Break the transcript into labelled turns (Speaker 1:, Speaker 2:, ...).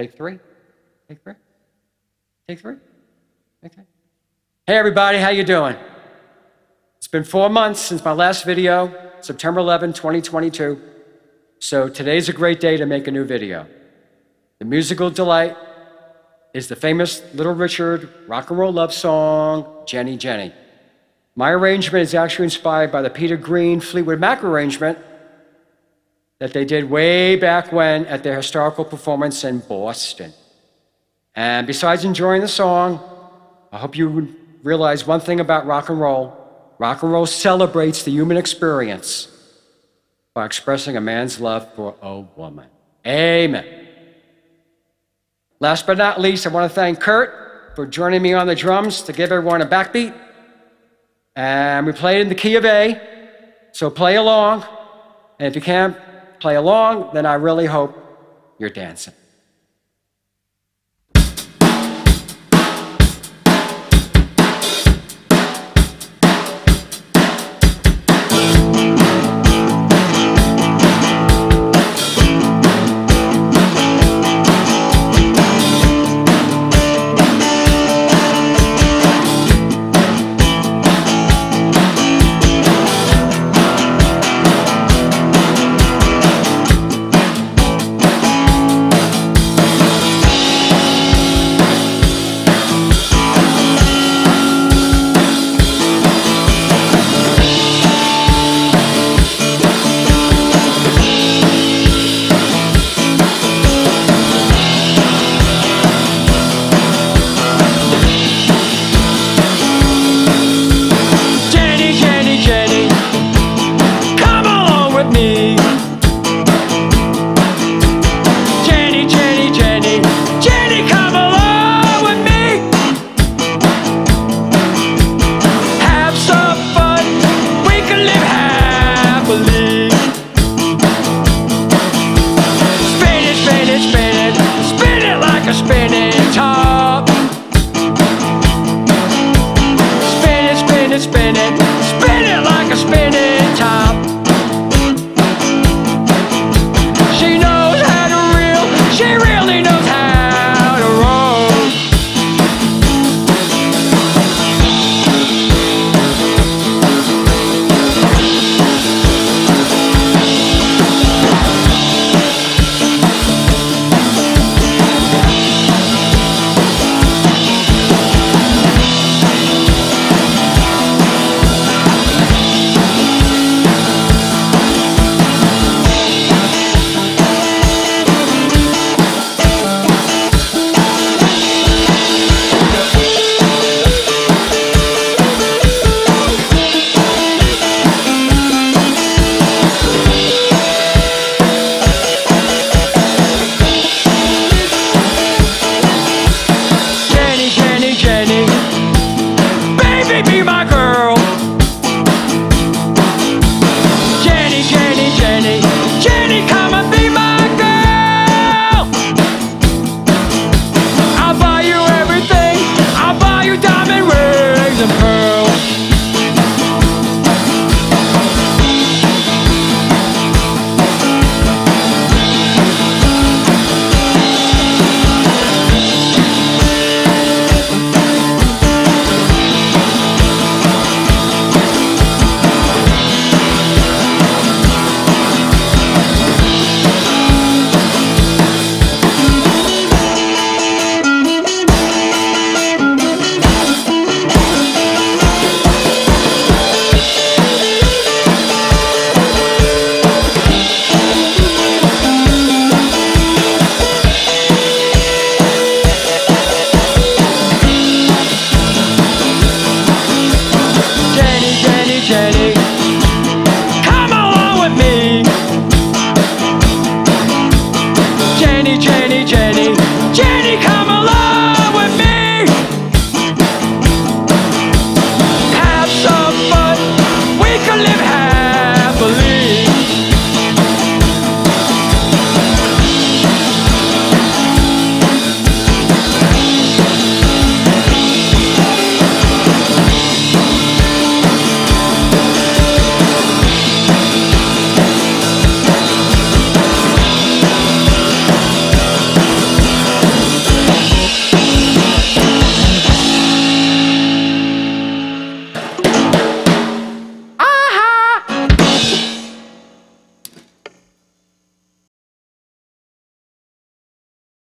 Speaker 1: Take three. Take three. Take three. Okay. Hey everybody, how you doing? It's been four months since my last video, September 11, 2022. So today's a great day to make a new video. The musical delight is the famous Little Richard rock and roll love song, Jenny Jenny. My arrangement is actually inspired by the Peter Green Fleetwood Mac arrangement that they did way back when at their historical performance in Boston. And besides enjoying the song, I hope you realize one thing about rock and roll. Rock and roll celebrates the human experience by expressing a man's love for a woman. Amen. Last but not least, I want to thank Curt for joining me on the drums to give everyone a backbeat. And we played in the key of A, so play along. And if you can't play along, then I really hope you're dancing.